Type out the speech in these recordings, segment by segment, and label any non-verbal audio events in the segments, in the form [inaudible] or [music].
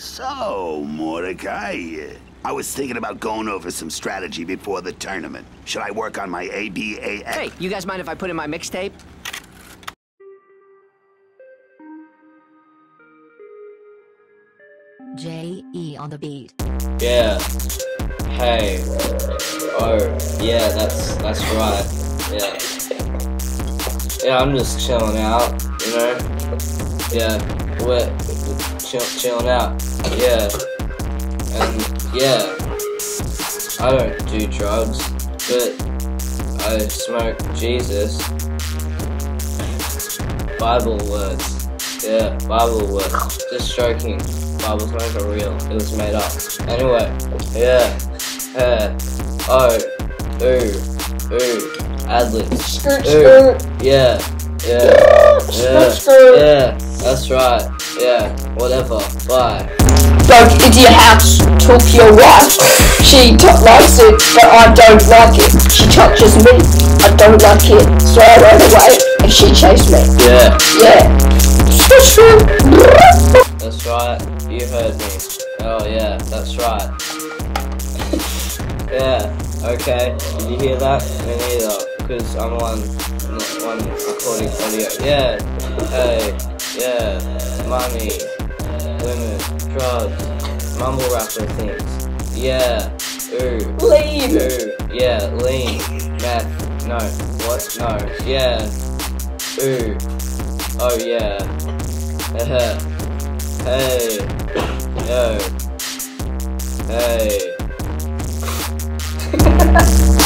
So, Mordecai, I was thinking about going over some strategy before the tournament. Should I work on my ABAX? Hey, you guys mind if I put in my mixtape? JayEe on the beat. Yeah. Hey. Oh, yeah, that's that's right. Yeah. Yeah, I'm just chilling out, you know? Yeah, we're chill, chilling out. Yeah. And yeah, I don't do drugs, but I smoke Jesus. Bible words. Yeah, Bible words. Just joking. Bible's not even real. It was made up. Anyway, yeah. Yeah. Oh. Ooh. Ooh. Adlibs. Skirt, skirt. Yeah. Yeah. [laughs] Yeah. Yeah. That's right. Yeah. Whatever. Bye. Broke into your house, took your wife. She likes it, but I don't like it. She touches me, I don't like it. So I ran away, and she chased me. Yeah. Yeah. That's right. You heard me. Oh yeah. That's right. yeah. Okay. Did you hear that? Me neither. Because I'm on one recording audio. Yeah. Hey. Yeah. Money. Women. Drugs. Mumble rapper things. Yeah. Ooh. Leave. Ooh. Yeah. Lean. Meth. No. What? No. Yeah. Ooh. Oh yeah. [laughs] Hey. Yo. Hey.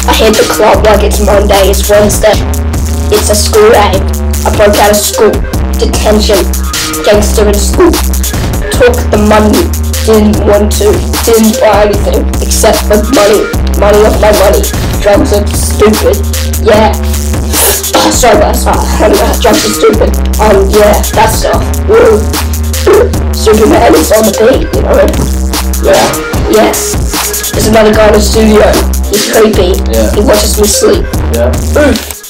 I hit the club like it's Monday, it's Wednesday. It's a school day. I broke out of school. Detention. Gangster in school. Took the money. Didn't want to. Didn't buy anything except for money. Money off my money. Drugs are stupid. Yeah. Sorry, that's not. Anyway, drugs are stupid. Um, yeah, that stuff. Woo. Superman is on the beat, you know? Yeah, yeah. There's another guy in the studio. He's creepy. Yeah. He watches me sleep. Yeah. Oof.